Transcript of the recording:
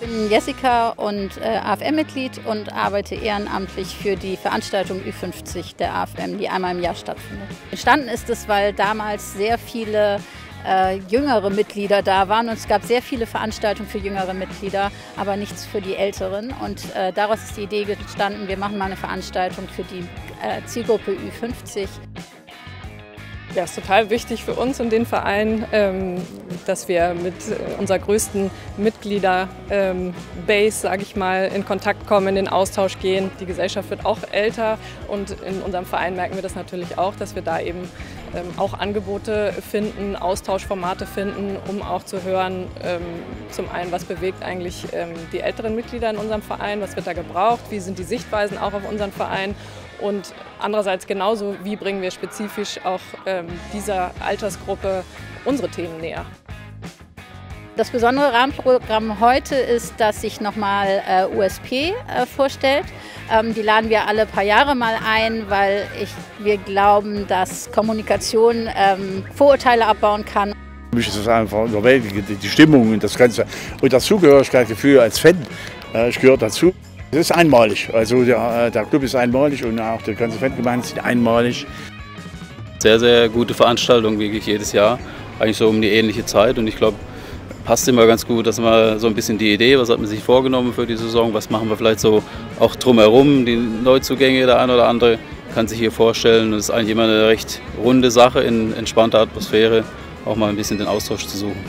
bin Jessica und äh, AFM-Mitglied und arbeite ehrenamtlich für die Veranstaltung Ü50 der AFM, die einmal im Jahr stattfindet. Entstanden ist es, weil damals sehr viele äh, jüngere Mitglieder da waren und es gab sehr viele Veranstaltungen für jüngere Mitglieder, aber nichts für die Älteren. Und äh, daraus ist die Idee entstanden, wir machen mal eine Veranstaltung für die äh, Zielgruppe Ü50. Ja, es ist total wichtig für uns und den Verein, ähm, dass wir mit äh, unserer größten Mitglieder-Base, ähm, sage ich mal, in Kontakt kommen, in den Austausch gehen. Die Gesellschaft wird auch älter und in unserem Verein merken wir das natürlich auch, dass wir da eben ähm, auch Angebote finden, Austauschformate finden, um auch zu hören, zum einen, was bewegt eigentlich die älteren Mitglieder in unserem Verein, was wird da gebraucht, wie sind die Sichtweisen auch auf unseren Verein und andererseits genauso, wie bringen wir spezifisch auch ähm, dieser Altersgruppe unsere Themen näher. Das besondere Rahmenprogramm heute ist, dass sich nochmal äh, USP äh, vorstellt. Ähm, die laden wir alle paar Jahre mal ein, weil ich, wir glauben, dass Kommunikation ähm, Vorurteile abbauen kann. Für mich ist es einfach überwältigend, die Stimmung und das Ganze. Und das Zugehörigkeitsgefühl als Fan, äh, ich gehöre dazu. Es ist einmalig. Also der, der, Club ist einmalig und auch die ganze Fangemeinde ist einmalig. Sehr, sehr gute Veranstaltung, wirklich jedes Jahr. Eigentlich so um die ähnliche Zeit und ich glaube, passt immer ganz gut, dass man so ein bisschen die Idee, was hat man sich vorgenommen für die Saison, was machen wir vielleicht so auch drumherum, die Neuzugänge, der eine oder andere kann sich hier vorstellen. Das ist eigentlich immer eine recht runde Sache in entspannter Atmosphäre, auch mal ein bisschen den Austausch zu suchen.